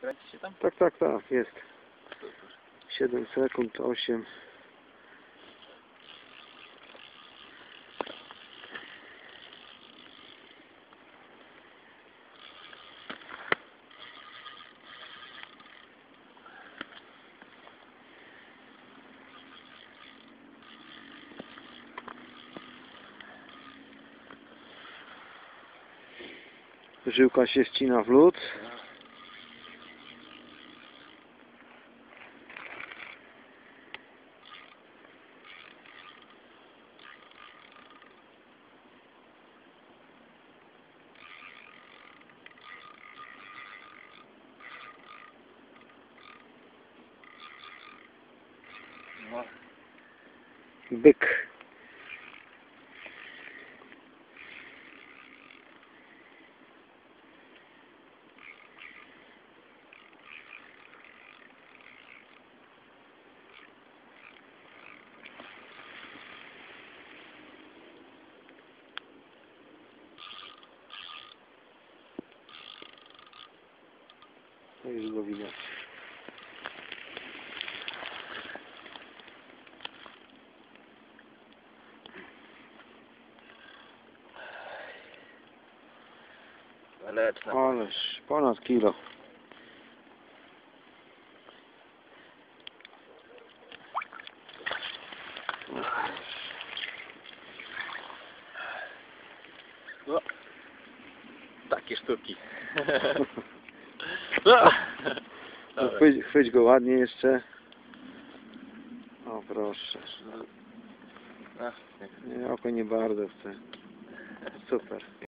Kręci się tam? Tak, tak, tak, jest. 7 sekund, 8. Żyłka się ścina w lód. No. Byk. Już go widać. Waleczna. Ależ ponad kilo. No. Takie sztuki. No. No, chwyć, chwyć go ładnie jeszcze. O proszę. No, Nie, oko nie bardzo chce. Super.